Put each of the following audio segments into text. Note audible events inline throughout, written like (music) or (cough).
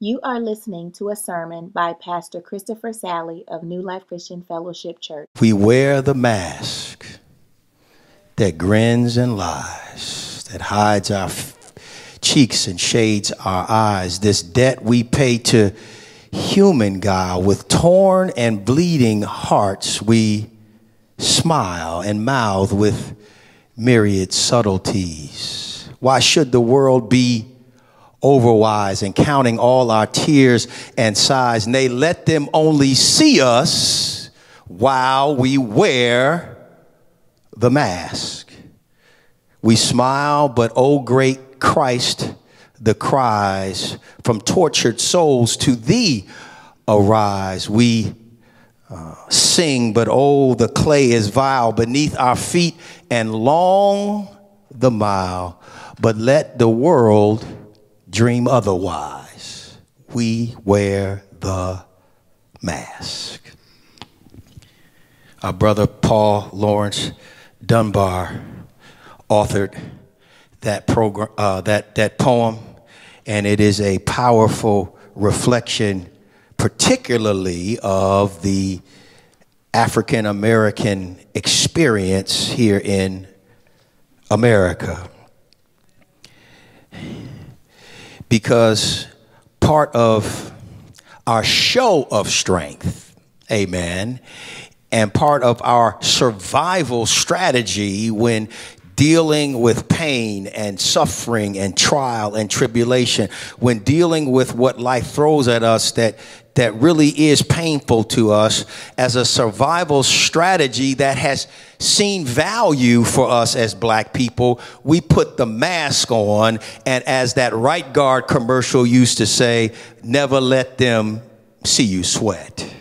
You are listening to a sermon by Pastor Christopher Salley of New Life Christian Fellowship Church. We wear the mask that grins and lies, that hides our f- cheeks and shades our eyes. This debt we pay to human guile with torn and bleeding hearts, we smile and mouth with myriad subtleties. Why should the world be overwise and counting all our tears and sighs. Nay, let them only see us while we wear the mask. We smile, but oh great Christ, the cries from tortured souls to thee arise. We uh, sing, but oh, the clay is vile beneath our feet and long the mile. But let the world dream otherwise. We wear the mask. Our brother Paul Lawrence Dunbar authored that program, uh, that that poem, and it is a powerful reflection, particularly of the African American experience here in America because part of our show of strength, amen, and part of our survival strategy when dealing with pain and suffering and trial and tribulation, when dealing with what life throws at us that that really is painful to us as a survival strategy that has seen value for us as black people. We put the mask on, and as that right guard commercial used to say, never let them see you sweat.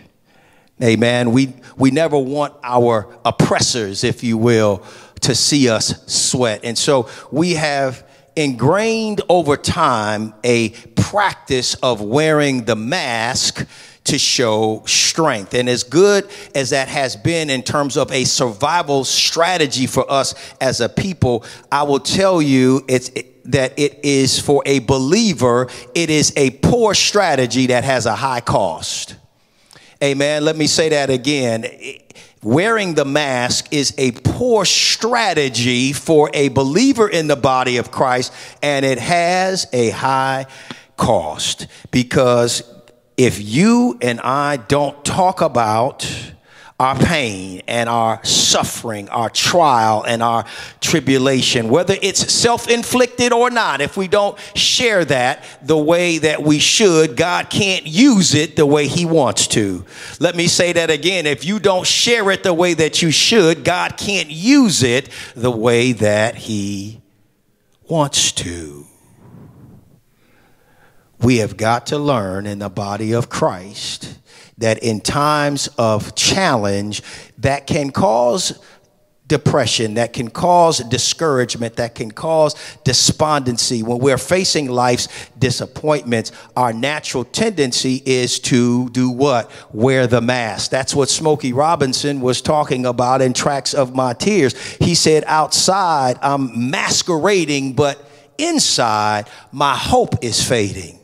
Amen. We, we never want our oppressors, if you will, to see us sweat. And so we have ingrained over time a practice of wearing the mask to show strength. And as good as that has been in terms of a survival strategy for us as a people, I will tell you it's that it is for a believer, it is a poor strategy that has a high cost. Amen. Let me say that again wearing the mask is a poor strategy for a believer in the body of Christ, and it has a high cost because if you and I don't talk about our pain and our suffering, our trial and our tribulation, whether it's self inflicted or not, if we don't share that the way that we should, God can't use it the way He wants to. Let me say that again. If you don't share it the way that you should, God can't use it the way that He wants to. We have got to learn in the body of Christ that in times of challenge that can cause depression, that can cause discouragement, that can cause despondency. When we're facing life's disappointments, our natural tendency is to do what? Wear the mask. That's what Smokey Robinson was talking about in Tracks of My Tears. He said, outside, I'm masquerading, but inside, my hope is fading.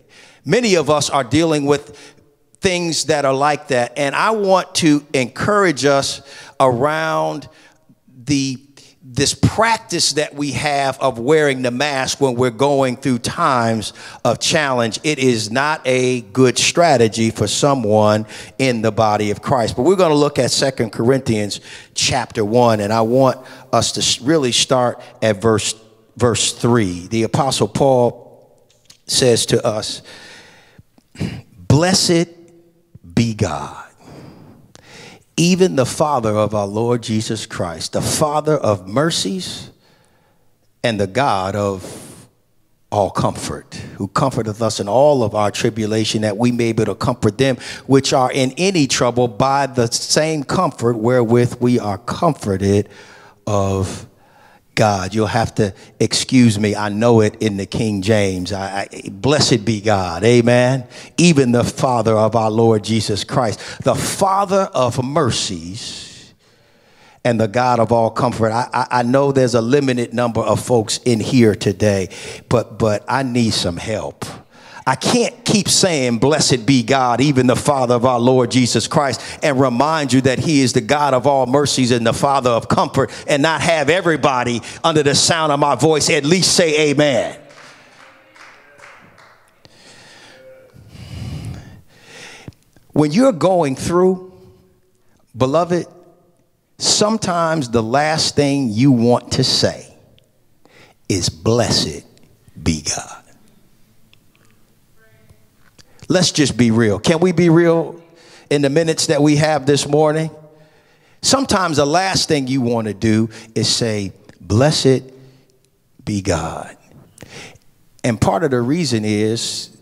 Many of us are dealing with things that are like that. And I want to encourage us around the this practice that we have of wearing the mask when we're going through times of challenge, it is not a good strategy for someone in the body of Christ. But we're going to look at Second Corinthians chapter 1, and I want us to really start at verse, verse 3. The Apostle Paul says to us, Blessed be God, even the Father of our Lord Jesus Christ, the Father of mercies and the God of all comfort, who comforteth us in all of our tribulation, that we may be able to comfort them which are in any trouble by the same comfort wherewith we are comforted of God. You'll have to excuse me. I know it in the King James. I, I, blessed be God. Amen. Even the Father of our Lord Jesus Christ, the Father of mercies and the God of all comfort. I, I, I know there's a limited number of folks in here today, but, but I need some help. I can't keep saying, Blessed be God, even the Father of our Lord Jesus Christ, and remind you that He is the God of all mercies and the Father of comfort, and not have everybody under the sound of my voice at least say amen. When you're going through, beloved, sometimes the last thing you want to say is, Blessed be God. Let's just be real. Can we be real in the minutes that we have this morning? Sometimes the last thing you want to do is say, Blessed be God. And part of the reason is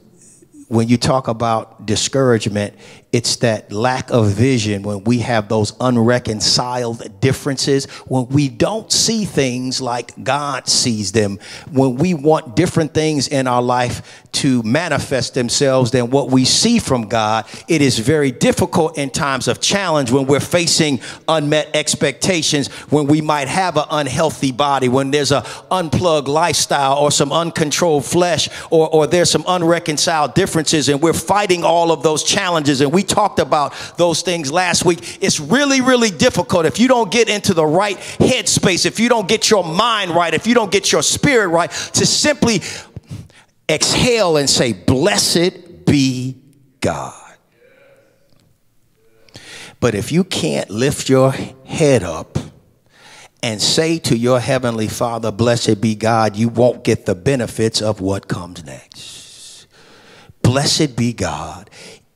when you talk about discouragement, it's that lack of vision when we have those unreconciled differences, when we don't see things like God sees them, when we want different things in our life to manifest themselves than what we see from God. It is very difficult in times of challenge when we're facing unmet expectations, when we might have an unhealthy body, when there's an unplugged lifestyle or some uncontrolled flesh, or, or there's some unreconciled differences, and we're fighting all of those challenges and we we talked about those things last week. It's really, really difficult if you don't get into the right headspace, if you don't get your mind right, if you don't get your spirit right, to simply exhale and say, Blessed be God. But if you can't lift your head up and say to your heavenly Father, Blessed be God, you won't get the benefits of what comes next. Blessed be God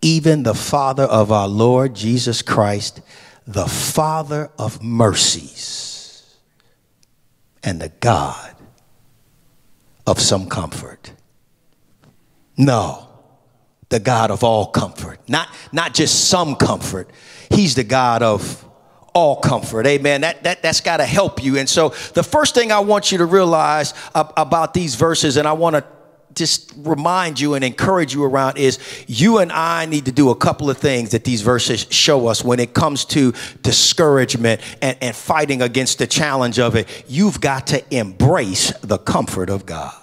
even the Father of our Lord Jesus Christ, the Father of mercies, and the God of some comfort. No, the God of all comfort. Not, not just some comfort. He's the God of all comfort. Amen. That, that, that's got to help you. And so, the first thing I want you to realize about these verses, and I want to just remind you and encourage you around is you and I need to do a couple of things that these verses show us when it comes to discouragement and, and fighting against the challenge of it. You've got to embrace the comfort of God.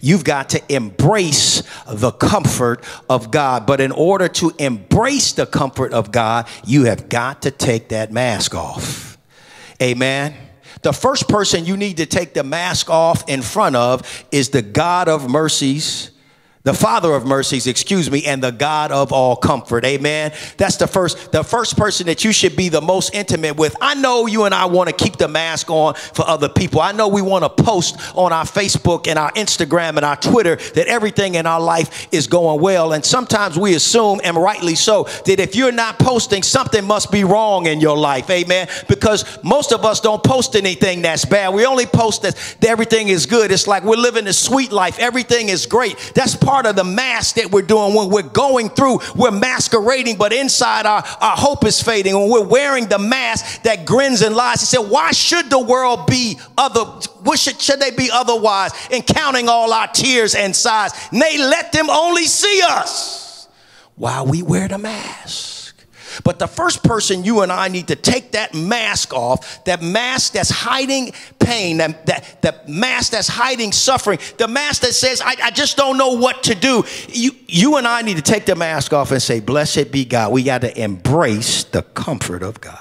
You've got to embrace the comfort of God. But in order to embrace the comfort of God, you have got to take that mask off. Amen. The first person you need to take the mask off in front of is the God of mercies the father of mercies excuse me and the god of all comfort. Amen. That's the first the first person that you should be the most intimate with. I know you and i want to keep the mask on for other people. I know we want to post on our facebook and our instagram and our twitter that everything in our life is going well and sometimes we assume and rightly so that if you're not posting something must be wrong in your life. Amen. Because most of us don't post anything that's bad. We only post that, everything is good. It's like we're living a sweet life. Everything is great. That's part part of the mask that we're doing when we're going through. We're masquerading, but inside our, our hope is fading. When we're wearing the mask that grins and lies, he said, Why should the world be other? What should, should they be otherwise? And counting all our tears and sighs, nay, let them only see us while we wear the mask. But the first person you and I need to take that mask off, that mask that's hiding pain, that, that, that mask that's hiding suffering, the mask that says, I, I just don't know what to do. You, you and I need to take the mask off and say, Blessed be God. We got to embrace the comfort of God.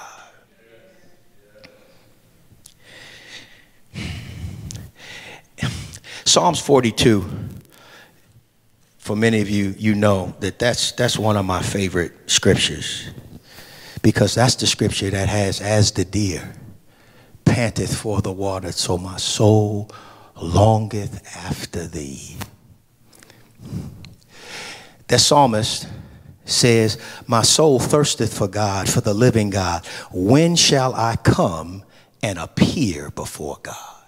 Psalms 42 for many of you, you know that that's, that's one of my favorite scriptures because that's the scripture that has, as the deer panteth for the water, so my soul longeth after thee. The psalmist says, My soul thirsteth for God, for the living God. When shall I come and appear before God?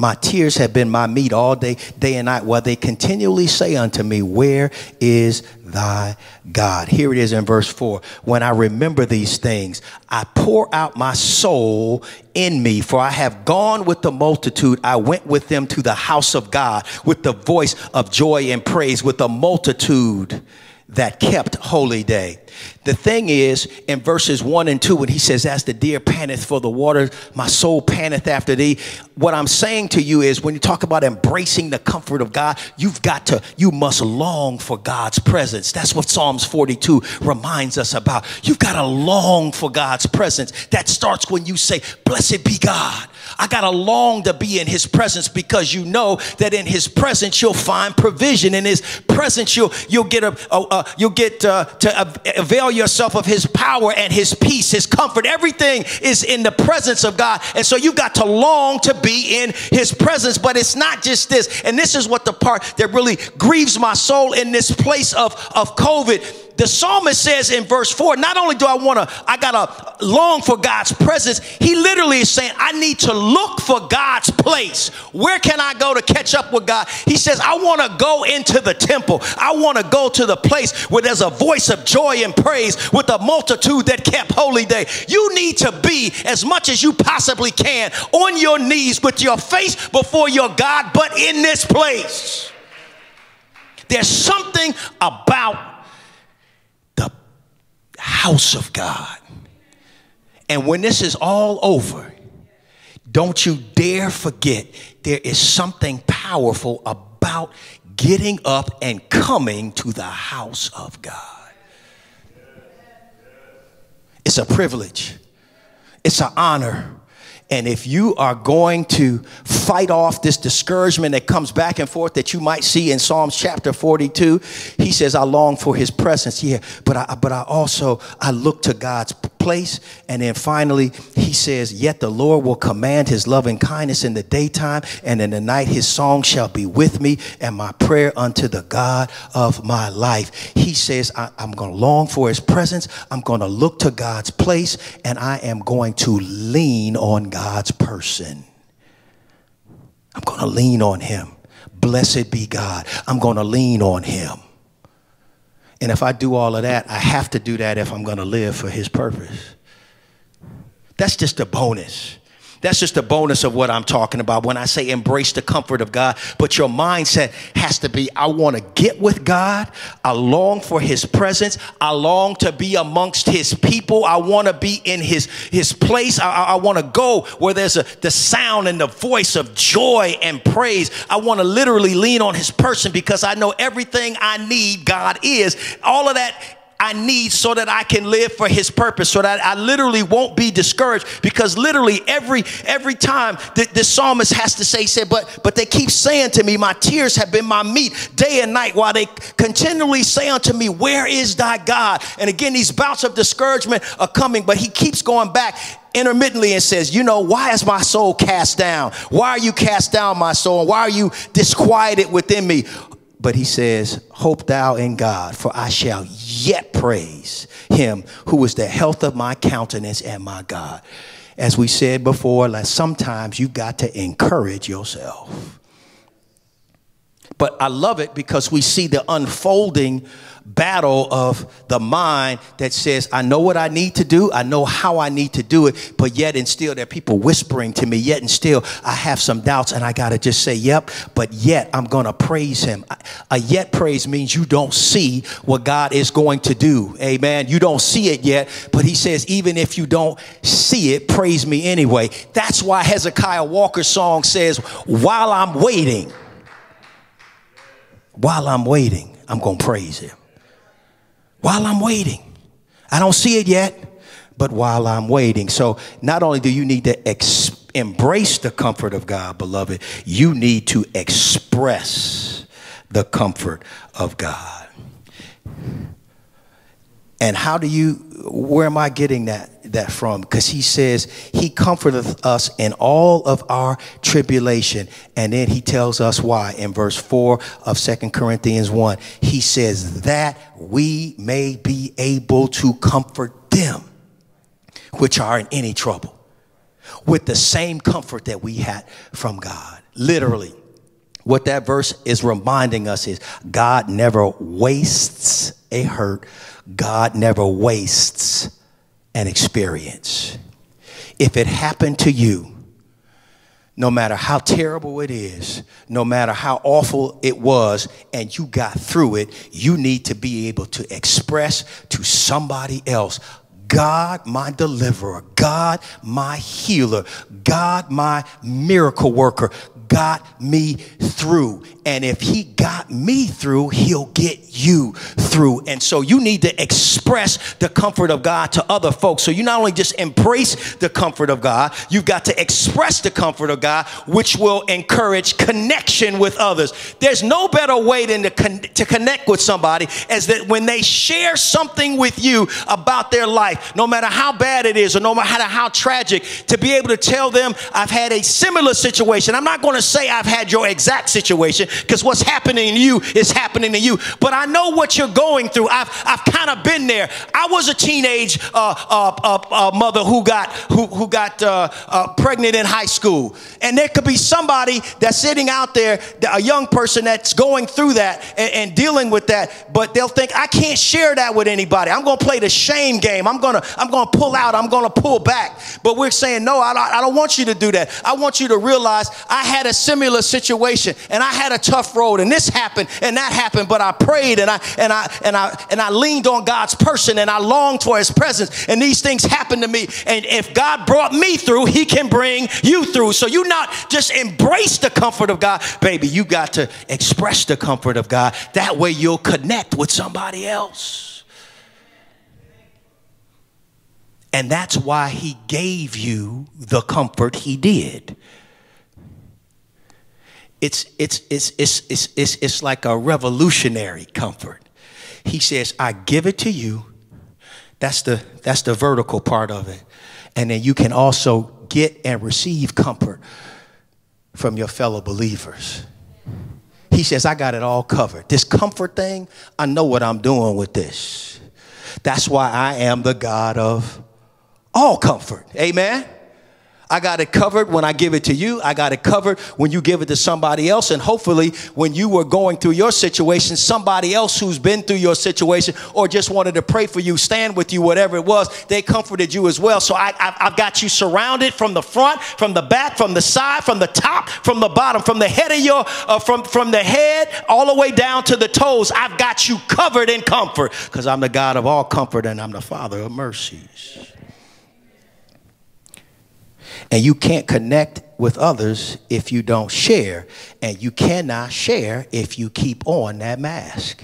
My tears have been my meat all day, day and night, while they continually say unto me, Where is thy God? Here it is in verse 4. When I remember these things, I pour out my soul in me, for I have gone with the multitude. I went with them to the house of God with the voice of joy and praise, with the multitude that kept holy day. The thing is, in verses one and two, when he says, As the deer panteth for the water, my soul panteth after thee. What I'm saying to you is, when you talk about embracing the comfort of God, you've got to, you must long for God's presence. That's what Psalms 42 reminds us about. You've got to long for God's presence. That starts when you say, Blessed be God. I got to long to be in his presence because you know that in his presence you'll find provision. In his presence you'll, you'll get, a, a, a you'll get uh, to avail yourself of his power and his peace, his comfort. Everything is in the presence of God. And so you got to long to be in his presence. But it's not just this. And this is what the part that really grieves my soul in this place of, of COVID the psalmist says in verse 4 not only do I want to, I got to long for God's presence, he literally is saying, I need to look for God's place. Where can I go to catch up with God? He says, I want to go into the temple. I want to go to the place where there's a voice of joy and praise with a multitude that kept holy day. You need to be as much as you possibly can on your knees with your face before your God, but in this place. There's something about house of God. And when this is all over, don't you dare forget there is something powerful about getting up and coming to the house of God. It's a privilege, it's an honor, and if you are going to fight off this discouragement that comes back and forth that you might see in Psalms chapter 42, he says, I long for his presence. Yeah, but I, but I also, I look to God's place. And then finally, he says, Yet the Lord will command his loving kindness in the daytime, and in the night his song shall be with me, and my prayer unto the God of my life. He says, I, am going to long for his presence. I'm going to look to God's place, and I am going to lean on God. God's person. I'm going to lean on him. Blessed be God. I'm going to lean on him. And if I do all of that, I have to do that if I'm going to live for his purpose. That's just a bonus. That's just a bonus of what I'm talking about when I say embrace the comfort of God. But your mindset has to be I want to get with God. I long for his presence. I long to be amongst his people. I want to be in his, his place. I, I want to go where there's a, the sound and the voice of joy and praise. I want to literally lean on his person because I know everything I need, God is. All of that I need so that I can live for his purpose, so that I literally won't be discouraged. Because literally every every time the, the psalmist has to say, said, but but they keep saying to me, My tears have been my meat day and night, while they continually say unto me, Where is thy God? And again, these bouts of discouragement are coming, but he keeps going back intermittently and says, You know, why is my soul cast down? Why are you cast down, my soul? Why are you disquieted within me? But he says, Hope thou in God, for I shall yet praise him who is the health of my countenance and my God. As we said before, like sometimes you got to encourage yourself. But I love it because we see the unfolding battle of the mind that says, I know what I need to do, I know how I need to do it, but yet and still there are people whispering to me, yet and still I have some doubts and I got to just say, yep, but yet I'm going to praise him. A yet praise means you don't see what God is going to do. Amen. You don't see it yet, but he says, even if you don't see it, praise me anyway. That's why Hezekiah Walker's song says, while I'm waiting, while I'm waiting, I'm going to praise him while I'm waiting. I don't see it yet, but while I'm waiting. So not only do you need to ex- embrace the comfort of God, beloved, you need to express the comfort of God. And how do you, where am I getting that? that from? Because he says he comforteth us in all of our tribulation. And then he tells us why. In verse 4 of Second corinthians 1 he says that we may be able to comfort them which are in any trouble with the same comfort that we had from god. Literally what that verse is reminding us is god never wastes a hurt god never wastes an experience. If it happened to you, no matter how terrible it is, no matter how awful it was, and you got through it, you need to be able to express to somebody else God, my deliverer, God, my healer, God, my miracle worker, got me through. And if he got me through, he'll get you through. And so you need to express the comfort of God to other folks. So you not only just embrace the comfort of God, you've got to express the comfort of God, which will encourage connection with others. There's no better way than to, con- to connect with somebody as that when they share something with you about their life, no matter how bad it is or no matter how tragic, to be able to tell them, I've had a similar situation. I'm not going to say I've had your exact situation because what's happening to you is happening to you. But I know what you're going through. I've, I've kind of been there. I was a teenage uh, uh, uh, uh mother who got who, who got uh, uh, pregnant in high school, and there could be somebody that's sitting out there, a young person that's going through that and, and dealing with that, but they'll think I can't share that with anybody. I'm going to play the shame game. I'm gonna I'm gonna pull out. I'm gonna pull back. But we're saying no. I don't, I don't want you to do that. I want you to realize I had a similar situation and I had a tough road and this happened and that happened, but I prayed and I and I and I and I leaned on God's person and I longed for his presence and these things happened to me. And if God brought me through, he can bring you through. So you not just embrace the comfort of God, baby, you got to express the comfort of God. That way you'll connect with somebody else. And that's why he gave you the comfort he did it's, it's, it's, it's, it's, it's, it's like a revolutionary comfort. He says, I give it to you. That's the, that's the vertical part of it. And then you can also get and receive comfort from your fellow believers. He says, I got it all covered. This comfort thing, I know what I'm doing with this. That's why I am the God of all comfort. Amen. I got it covered when I give it to you. I got it covered when you give it to somebody else. And hopefully, when you were going through your situation, somebody else who's been through your situation or just wanted to pray for you, stand with you, whatever it was, they comforted you as well. So I, have got you surrounded from the front, from the back, from the side, from the top, from the bottom, from the head of your, uh, from, from the head all the way down to the toes. I've got you covered in comfort because I'm the God of all comfort and I'm the Father of mercies. And you can't connect with others if you don't share. And you cannot share if you keep on that mask.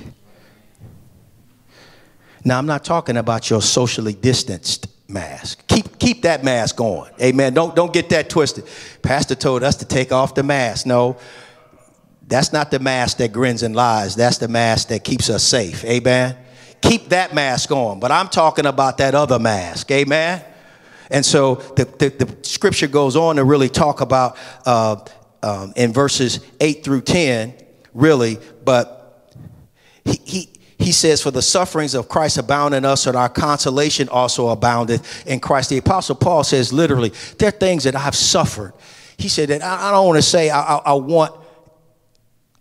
Now, I'm not talking about your socially distanced mask. Keep, keep that mask on. Amen. Don't, don't get that twisted. Pastor told us to take off the mask. No, that's not the mask that grins and lies. That's the mask that keeps us safe. Amen. Keep that mask on. But I'm talking about that other mask. Amen. And so the, the, the scripture goes on to really talk about uh, um, in verses 8 through 10, really, but he, he, he says, For the sufferings of Christ abound in us, and our consolation also aboundeth in Christ. The Apostle Paul says, literally, there are things that I've suffered. He said that I, I don't want to say I, I, I want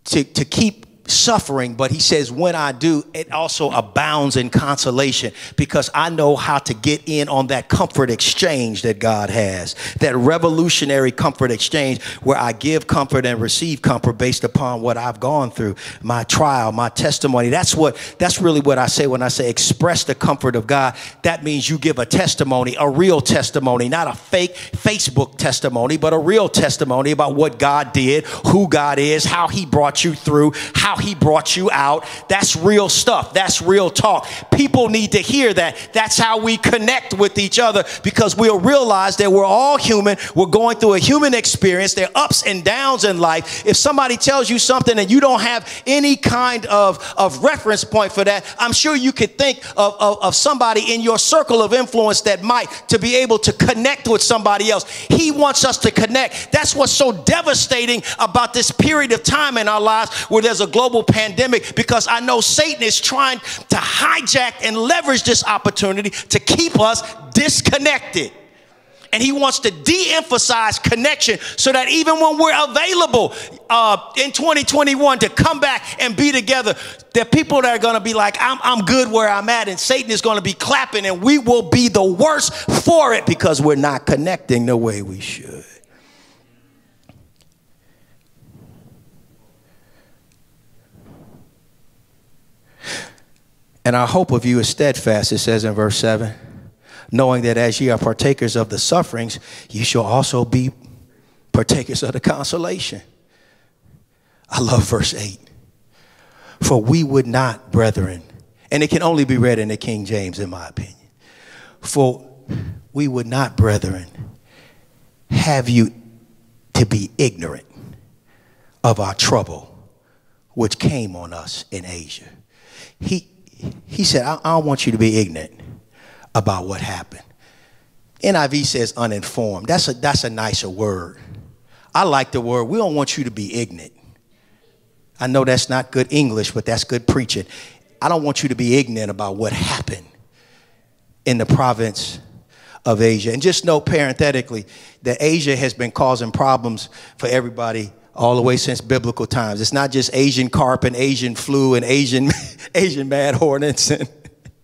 to, to keep suffering, but he says, when I do, it also abounds in consolation because I know how to get in on that comfort exchange that God has, that revolutionary comfort exchange where I give comfort and receive comfort based upon what I've gone through, my trial, my testimony. That's what, that's really what I say when I say express the comfort of God. That means you give a testimony, a real testimony, not a fake Facebook testimony, but a real testimony about what God did, who God is, how he brought you through, how how he brought you out. That's real stuff. That's real talk. People need to hear that. That's how we connect with each other because we'll realize that we're all human. We're going through a human experience. There are ups and downs in life. If somebody tells you something and you don't have any kind of, of reference point for that, I'm sure you could think of, of, of somebody in your circle of influence that might to be able to connect with somebody else. He wants us to connect. That's what's so devastating about this period of time in our lives where there's a global global pandemic because I know Satan is trying to hijack and leverage this opportunity to keep us disconnected. And he wants to de emphasize connection so that even when we're available uh, in 2021 to come back and be together, there are people that are going to be like, I'm, I'm good where I'm at, and Satan is going to be clapping, and we will be the worse for it because we're not connecting the way we should. And our hope of you is steadfast, it says in verse 7 knowing that as ye are partakers of the sufferings, ye shall also be partakers of the consolation. I love verse 8. For we would not, brethren, and it can only be read in the King James, in my opinion. For we would not, brethren, have you to be ignorant of our trouble which came on us in Asia. He, he said, I, I don't want you to be ignorant about what happened. NIV says uninformed. That's a, that's a nicer word. I like the word. We don't want you to be ignorant. I know that's not good English, but that's good preaching. I don't want you to be ignorant about what happened in the province of Asia. And just know parenthetically that Asia has been causing problems for everybody all the way since biblical times. It's not just Asian carp and Asian flu and Asian (laughs) Asian mad hornets and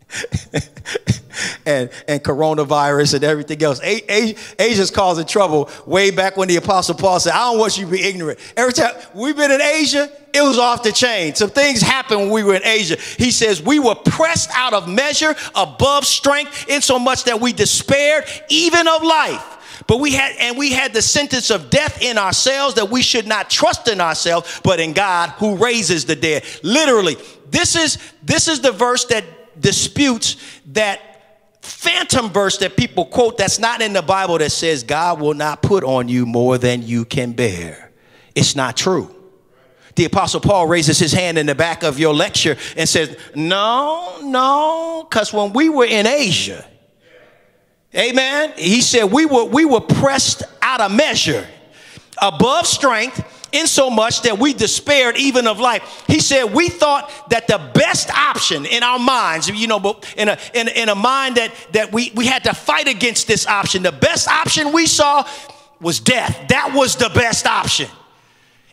(laughs) and, and coronavirus and everything else. Asia's causing trouble way back when the Apostle Paul said, I don't want you to be ignorant. Every time we've been in Asia, it was off the chain. Some things happened when we were in Asia. He says, We were pressed out of measure, above strength, in so much that we despaired even of life. But we had, and we had the sentence of death in ourselves that we should not trust in ourselves, but in God who raises the dead. Literally, this is, this is the verse that disputes that phantom verse that people quote that's not in the Bible that says God will not put on you more than you can bear. It's not true. The Apostle Paul raises his hand in the back of your lecture and says, No, no, because when we were in Asia, amen, he said we were, we were pressed out of measure, above strength insomuch that we despaired even of life. He said, We thought that the best option in our minds, you know, but in a, in, in a mind that, that we, we had to fight against this option, the best option we saw was death. That was the best option.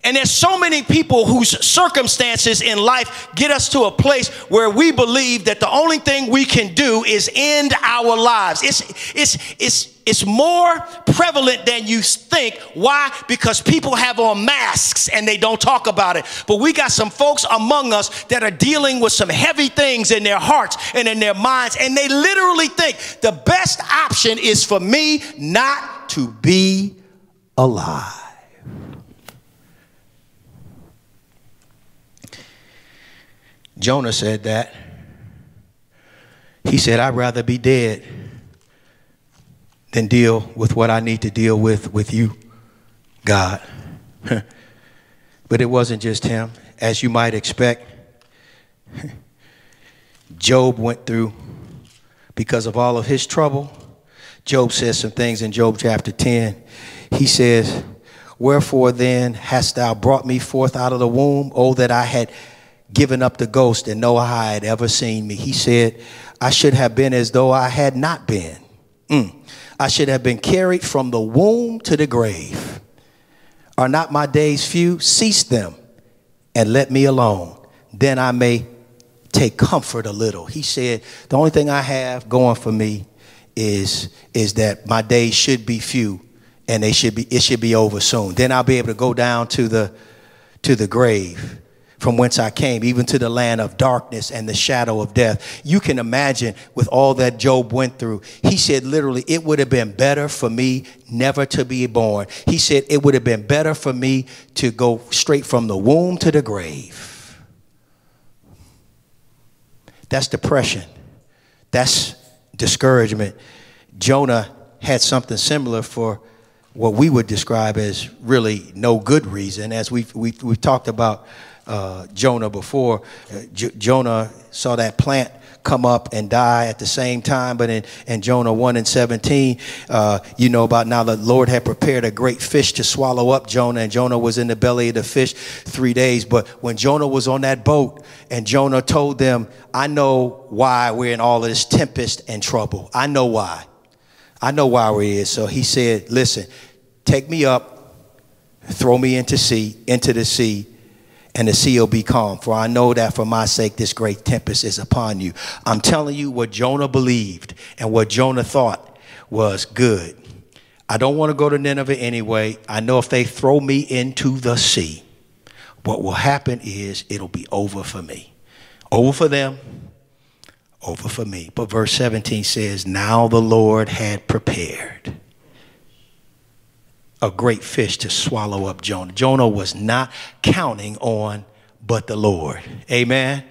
And there's so many people whose circumstances in life get us to a place where we believe that the only thing we can do is end our lives. It's, it's, it's, it's more prevalent than you think. Why? Because people have on masks and they don't talk about it. But we got some folks among us that are dealing with some heavy things in their hearts and in their minds, and they literally think the best option is for me not to be alive. Jonah said that. He said, I'd rather be dead than deal with what I need to deal with with you, God. (laughs) but it wasn't just him. As you might expect, (laughs) Job went through, because of all of his trouble, Job says some things in Job chapter 10. He says, Wherefore then hast thou brought me forth out of the womb? Oh, that I had given up the ghost and no eye had ever seen me. He said, I should have been as though I had not been. Mm. I should have been carried from the womb to the grave. Are not my days few? Cease them and let me alone. Then I may take comfort a little. He said, The only thing I have going for me is, is that my days should be few and they should be, it should be over soon. Then I'll be able to go down to the, to the grave from whence I came, even to the land of darkness and the shadow of death. You can imagine with all that Job went through. He said, literally, it would have been better for me never to be born. He said, it would have been better for me to go straight from the womb to the grave. That's depression. That's discouragement. Jonah had something similar for what we would describe as really no good reason, as we've, we've, we've talked about uh, Jonah before. Uh, J- Jonah saw that plant come up and die at the same time. But in, in Jonah 1 and 17, uh, you know about now the Lord had prepared a great fish to swallow up Jonah, and Jonah was in the belly of the fish three days. But when Jonah was on that boat, and Jonah told them, I know why we're in all of this tempest and trouble. I know why. I know why we're here. So he said, Listen, take me up, throw me into sea, into the sea and the sea will be calm. For I know that for my sake this great tempest is upon you. I'm telling you what Jonah believed and what Jonah thought was good. I don't want to go to Nineveh anyway. I know if they throw me into the sea, what will happen is it'll be over for me. Over for them, over for me. But verse 17 says, Now the Lord had prepared a great fish to swallow up Jonah. Jonah was not counting on but the Lord. Amen.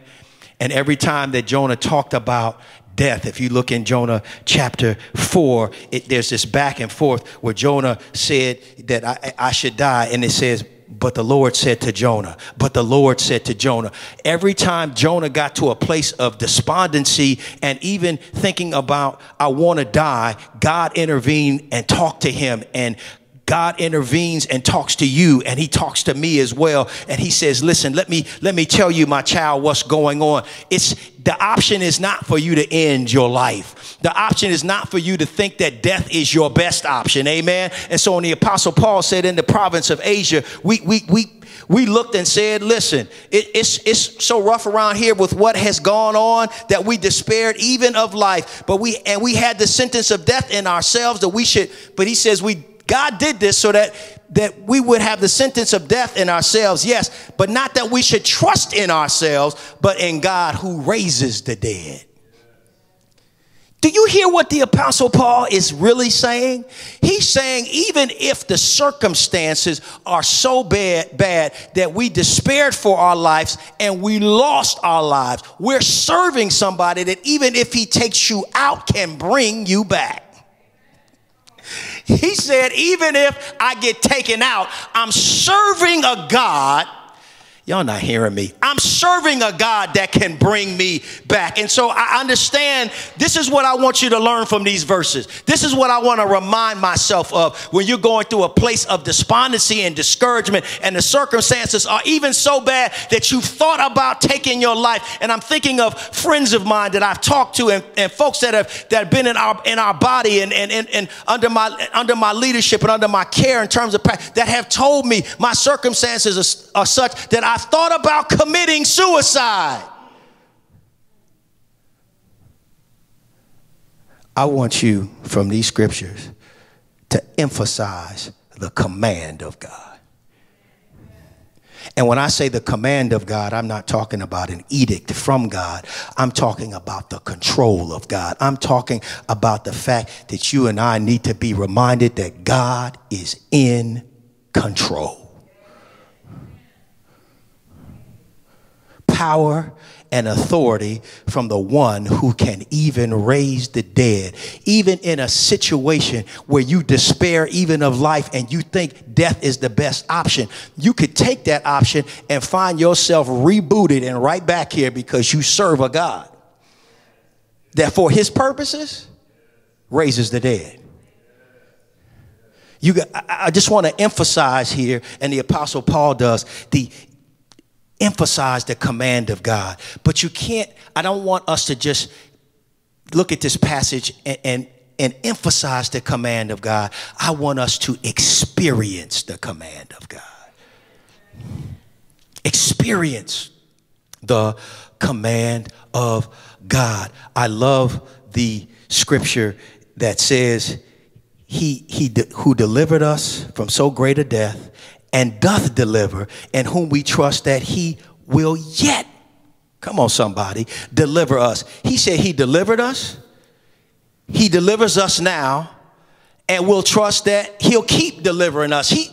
And every time that Jonah talked about death, if you look in Jonah chapter 4, it, there's this back and forth where Jonah said that I, I should die, and it says, but the Lord said to Jonah, but the Lord said to Jonah. Every time Jonah got to a place of despondency and even thinking about, I want to die, God intervened and talked to him and God intervenes and talks to you and he talks to me as well. And he says listen let me let me tell you my child what's going on. It's the option is not for you to end your life. The option is not for you to think that death is your best option. Amen. And so when the apostle paul said in the province of asia we we we we looked and said, listen, it, it's, it's so rough around here with what has gone on that we despaired even of life. But we, and we had the sentence of death in ourselves that we should, but he says we God did this so that that we would have the sentence of death in ourselves, yes, but not that we should trust in ourselves, but in God who raises the dead. Do you hear what the Apostle Paul is really saying? He's saying, even if the circumstances are so bad, bad that we despaired for our lives and we lost our lives, we're serving somebody that even if he takes you out, can bring you back. He said, even if I get taken out, I'm serving a God Y'all not hearing me. I'm serving a God that can bring me back. And so I understand this is what I want you to learn from these verses. This is what I want to remind myself of when you're going through a place of despondency and discouragement and the circumstances are even so bad that you've thought about taking your life. And I'm thinking of friends of mine that I've talked to and, and folks that have that have been in our in our body and, and, and, and under my under my leadership and under my care in terms of that have told me my circumstances are, are such that I I've thought about committing suicide. I want you from these scriptures to emphasize the command of God. And when I say the command of God, I'm not talking about an edict from God. I'm talking about the control of God. I'm talking about the fact that you and I need to be reminded that God is in control. Power and authority from the one who can even raise the dead. Even in a situation where you despair even of life and you think death is the best option, you could take that option and find yourself rebooted and right back here because you serve a God that for his purposes raises the dead. You, I just want to emphasize here, and the Apostle Paul does, the emphasize the command of God. But you can't, I don't want us to just look at this passage and, and, and emphasize the command of God. I want us to experience the command of God. Experience the command of God. I love the scripture that says, He, he who delivered us from so great a death and doth deliver, and whom we trust that he will yet, come on, somebody, deliver us. He said he delivered us, he delivers us now, and we'll trust that he'll keep delivering us. He,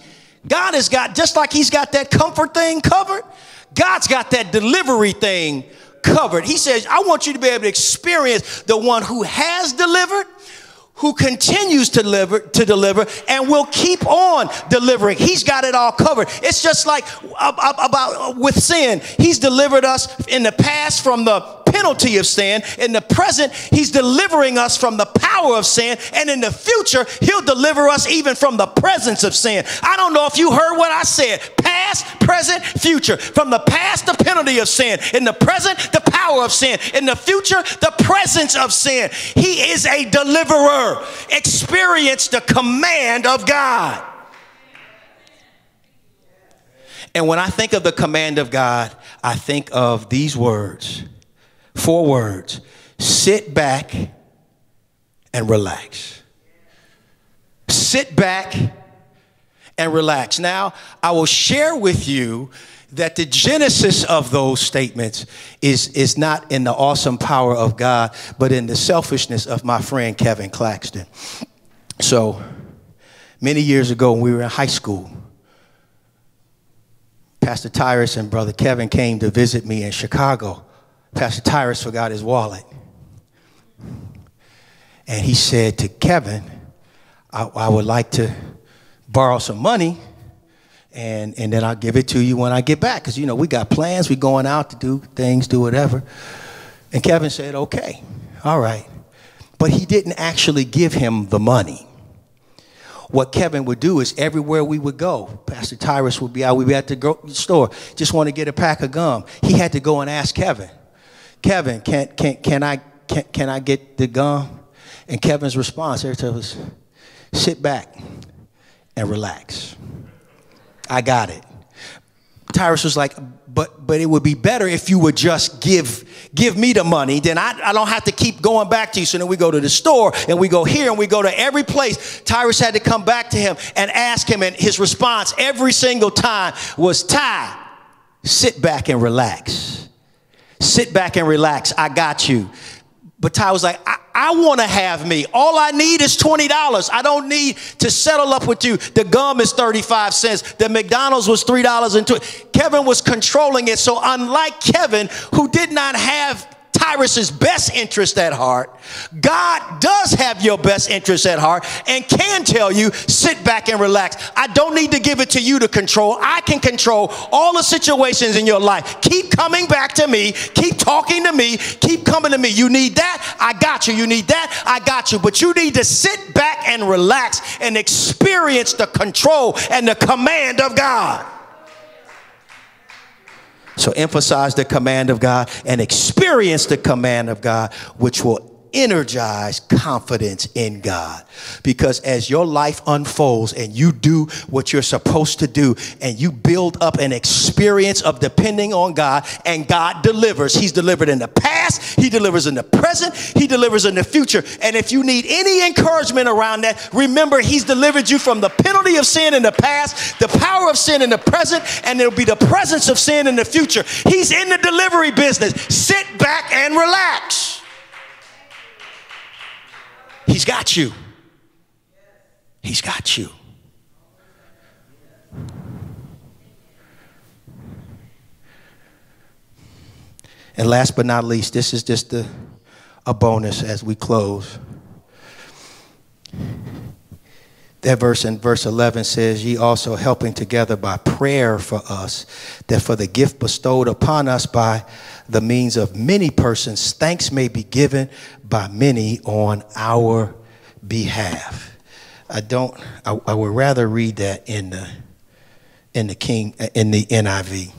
God has got, just like he's got that comfort thing covered, God's got that delivery thing covered. He says, I want you to be able to experience the one who has delivered who continues to deliver to deliver and will keep on delivering. He's got it all covered. It's just like about uh, with sin. He's delivered us in the past from the penalty of sin. In the present he's delivering us from the power of sin. And in the future he'll deliver us even from the presence of sin. I don't know if you heard what i said. Past present future. From the past the penalty of sin. In the present the power of sin. In the future the presence of sin. He is a deliverer. Experience the command of God. And when I think of the command of God, I think of these words four words sit back and relax. Sit back and relax. Now, I will share with you that the genesis of those statements is, is not in the awesome power of God, but in the selfishness of my friend Kevin Claxton. So, many years ago when we were in high school, Pastor Tyrus and Brother Kevin came to visit me in Chicago. Pastor Tyrus forgot his wallet. And he said to Kevin, I, I would like to borrow some money and, and then I'll give it to you when I get back. Because, you know, we got plans. we going out to do things, do whatever. And Kevin said, okay, all right. But he didn't actually give him the money. What Kevin would do is everywhere we would go, Pastor Tyrus would be out, we'd be at the store, just want to get a pack of gum. He had to go and ask Kevin, Kevin, can, can, can, I, can, can I get the gum? And Kevin's response every time was, sit back and relax. I got it. Tyrus was like, but but it would be better if you would just give give me the money. Then I, I don't have to keep going back to you. So then we go to the store and we go here and we go to every place. Tyrus had to come back to him and ask him, and his response every single time was, Ty, sit back and relax. Sit back and relax. I got you. But Ty was like, I, I want to have me. All I need is $20. I don't need to settle up with you. The gum is 35 cents. The McDonald's was $3 and two. Kevin was controlling it. So unlike Kevin, who did not have Tyrus's best interest at heart. God does have your best interest at heart and can tell you, sit back and relax. I don't need to give it to you to control. I can control all the situations in your life. Keep coming back to me. Keep talking to me. Keep coming to me. You need that? I got you. You need that? I got you. But you need to sit back and relax and experience the control and the command of God. So emphasize the command of God and experience the command of God, which will energize confidence in God. Because as your life unfolds and you do what you're supposed to do and you build up an experience of depending on God and God delivers, He's delivered in the past, He delivers in the present, He delivers in the future. And if you need any encouragement around that, remember He's delivered you from the penalty of sin in the past, the power of sin in the present, and it'll be the presence of sin in the future. He's in the delivery business. Sit back and relax. He's got you. He's got you. And last but not least, this is just a, a bonus as we close. That verse in verse 11 says, Ye also helping together by prayer for us, that for the gift bestowed upon us by the means of many persons, thanks may be given by many on our behalf. I don't, I, I would rather read that in the, in the King, in the NIV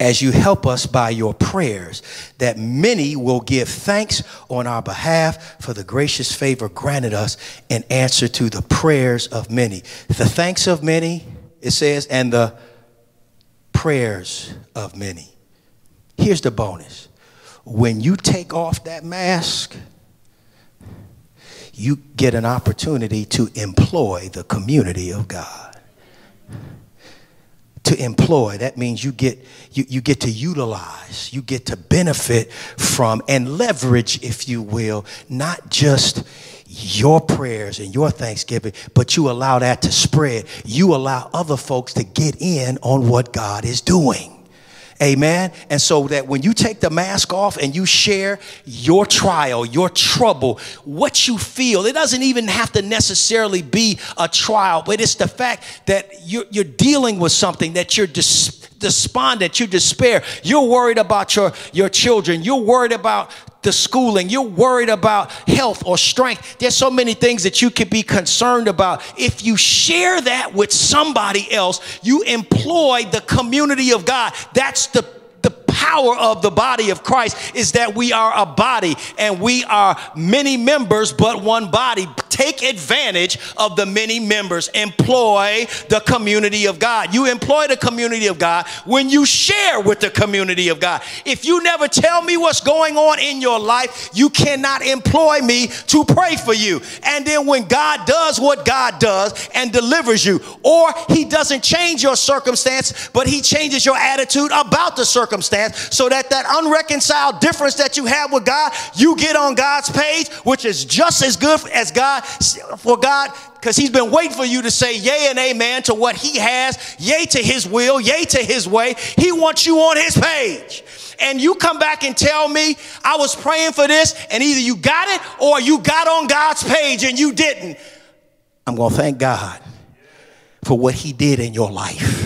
as you help us by your prayers, that many will give thanks on our behalf for the gracious favor granted us in answer to the prayers of many. The thanks of many, it says, and the prayers of many. Here's the bonus when you take off that mask, you get an opportunity to employ the community of God to employ. That means you get you, you get to utilize, you get to benefit from and leverage, if you will, not just your prayers and your thanksgiving, but you allow that to spread. You allow other folks to get in on what God is doing. Amen. And so that when you take the mask off and you share your trial, your trouble, what you feel, it doesn't even have to necessarily be a trial, but it's the fact that you're, you're dealing with something that you're despondent, you despair. You're worried about your, your children. You're worried about the schooling. You're worried about health or strength. There's so many things that you could be concerned about. If you share that with somebody else, you employ the community of God. That's the the power of the body of Christ is that we are a body and we are many members but one body take advantage of the many members. Employ the community of God. You employ the community of God when you share with the community of God. If you never tell me what's going on in your life, you cannot employ me to pray for you. And then when God does what God does and delivers you, or He doesn't change your circumstance, but He changes your attitude about the circumstance so that that unreconciled difference that you have with God, you get on God's page, which is just as good as God for God because he's been waiting for you to say yay and amen to what he has, yay to his will, yay to his way. He wants you on his page. And you come back and tell me I was praying for this, and either you got it or you got on God's page and you didn't. I'm going to thank God for what he did in your life.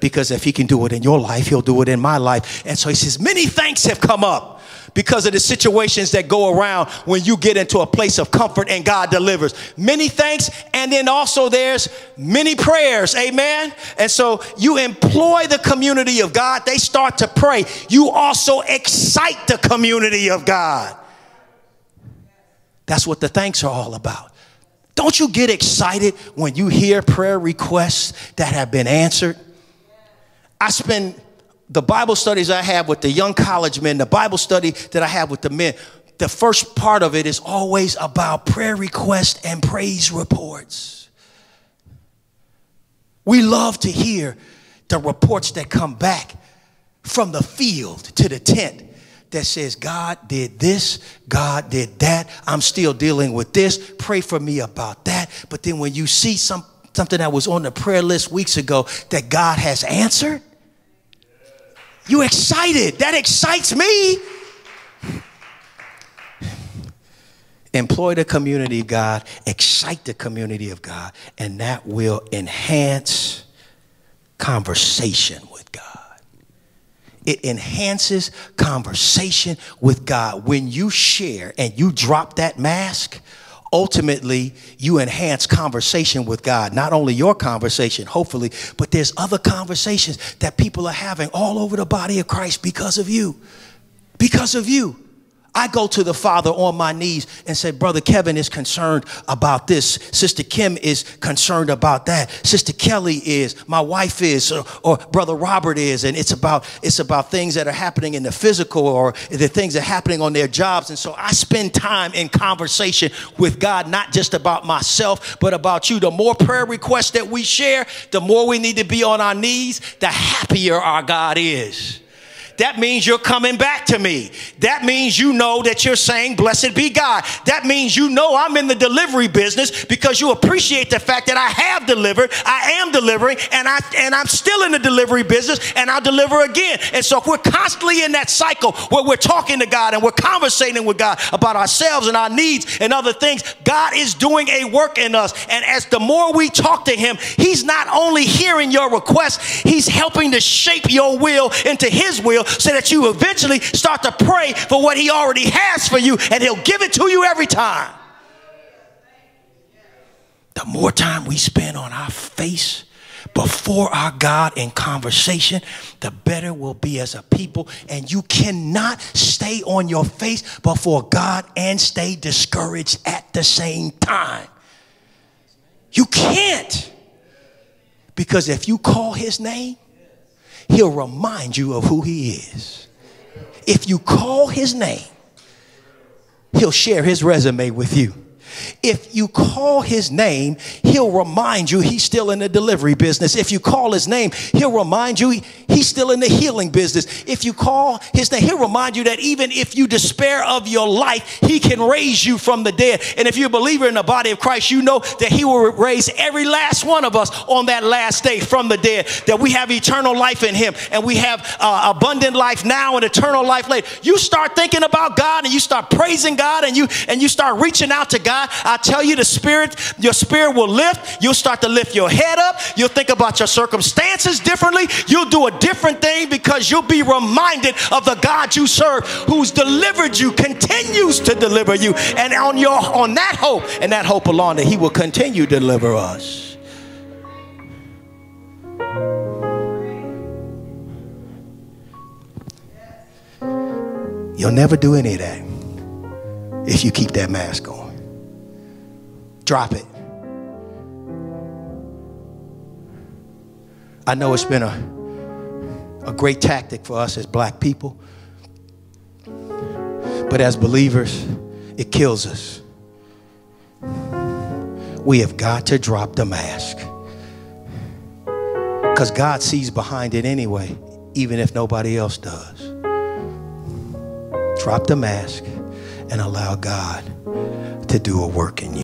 Because if he can do it in your life, he'll do it in my life. And so he says, Many thanks have come up because of the situations that go around when you get into a place of comfort and God delivers. Many thanks, and then also there's many prayers. Amen. And so you employ the community of God, they start to pray. You also excite the community of God. That's what the thanks are all about. Don't you get excited when you hear prayer requests that have been answered? I spend the Bible studies I have with the young college men, the Bible study that I have with the men, the first part of it is always about prayer requests and praise reports. We love to hear the reports that come back from the field to the tent that says, God did this, God did that, I'm still dealing with this, pray for me about that. But then when you see some, something that was on the prayer list weeks ago that God has answered, you excited. That excites me. Employ the community of God, excite the community of God, and that will enhance conversation with God. It enhances conversation with God. When you share and you drop that mask, ultimately you enhance conversation with God. Not only your conversation, hopefully, but there's other conversations that people are having all over the body of Christ because of you. Because of you. I go to the Father on my knees and say, Brother Kevin is concerned about this. Sister Kim is concerned about that. Sister Kelly is, my wife is, or, or, Brother Robert is. And it's about, it's about things that are happening in the physical or the things that are happening on their jobs. And so I spend time in conversation with God, not just about myself, but about you. The more prayer requests that we share, the more we need to be on our knees, the happier our God is that means you're coming back to me. That means you know that you're saying, Blessed be God. That means you know I'm in the delivery business because you appreciate the fact that I have delivered, I am delivering, and, I, and I'm still in the delivery business, and I'll deliver again. And so if we're constantly in that cycle where we're talking to God and we're conversating with God about ourselves and our needs and other things, God is doing a work in us. And as the more we talk to Him, He's not only hearing your requests, He's helping to shape your will into His will so that you eventually start to pray for what He already has for you, and He'll give it to you every time. The more time we spend on our face before our God in conversation, the better we'll be as a people. And you cannot stay on your face before God and stay discouraged at the same time. You can't. Because if you call his name, he'll remind you of who he is. If you call his name, he'll share his resume with you. If you call his name, he'll remind you he's still in the delivery business. If you call his name, he'll remind you he's still in the healing business. If you call his name, he'll remind you that even if you despair of your life, he can raise you from the dead. And if you're a believer in the body of Christ, you know that he will raise every last one of us on that last day from the dead, that we have eternal life in him and we have uh, abundant life now and eternal life later. You start thinking about God and you start praising God and you and you start reaching out to God I tell you, the spirit, your spirit will lift. You'll start to lift your head up. You'll think about your circumstances differently. You'll do a different thing because you'll be reminded of the God you serve who's delivered you, continues to deliver you. And on your on that hope, and that hope alone that he will continue to deliver us. You'll never do any of that if you keep that mask on. Drop it. I know it's been a, a great tactic for us as black people, but as believers, it kills us. We have got to drop the mask. Because God sees behind it anyway, even if nobody else does. Drop the mask and allow God to do a work in you.